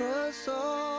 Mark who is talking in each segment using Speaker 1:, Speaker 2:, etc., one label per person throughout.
Speaker 1: Press on,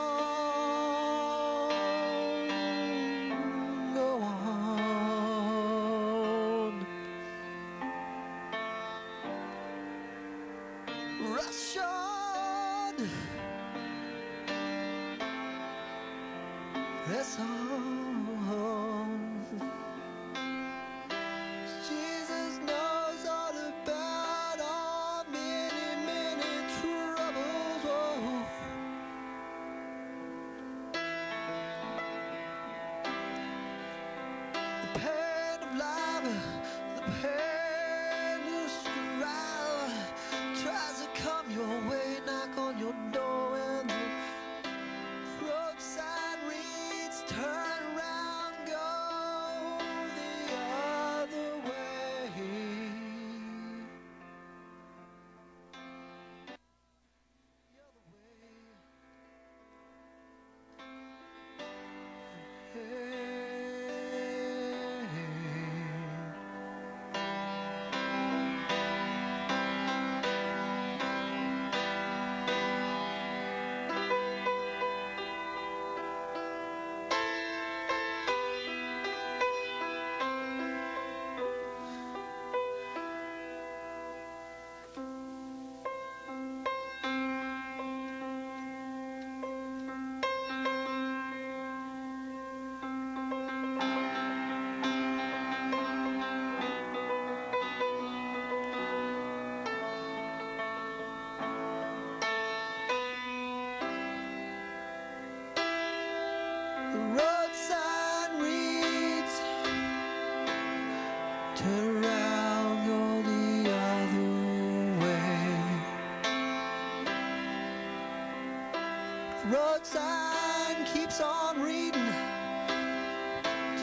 Speaker 1: Roadside keeps on reading,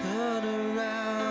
Speaker 1: turn around,